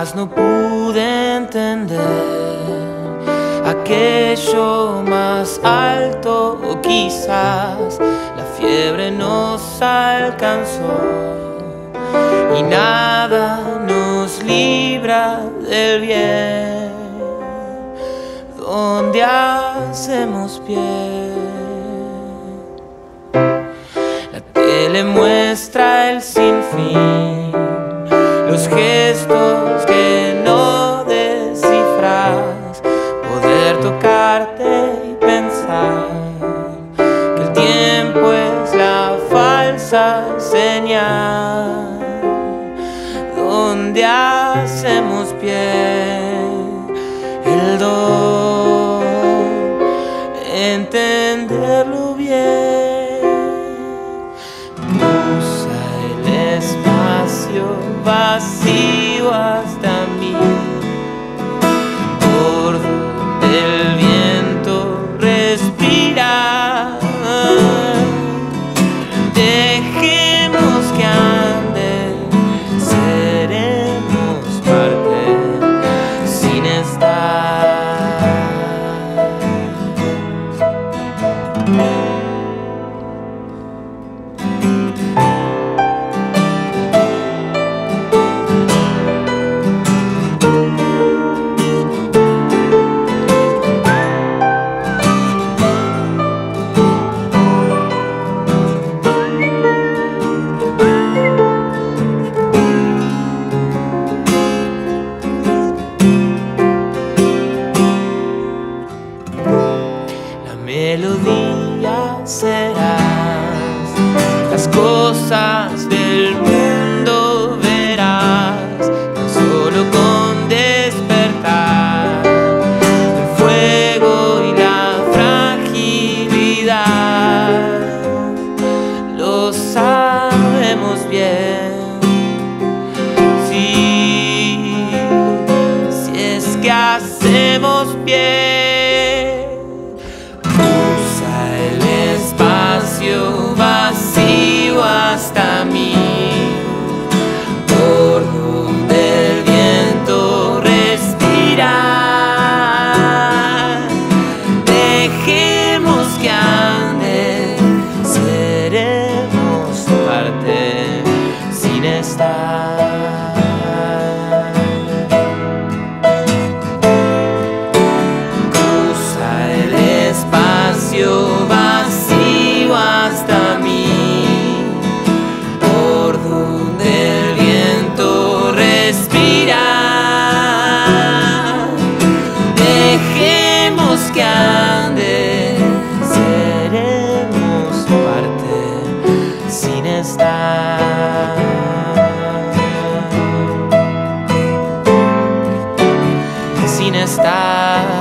No pude entender aquello más alto o quizás la fiebre nos alcanzó. Y nada nos libra del bien. Donde hacemos pie la tele muestra el sinfín señal donde hacemos pie. El don entenderlo bien usa el espacio vacío hasta mí. Por donde el viento respira la cosas del mundo verás, tan solo con despertar el fuego y la fragilidad, lo sabemos bien. Sí, si es que hacemos bien. Usa el espacio stop. stop.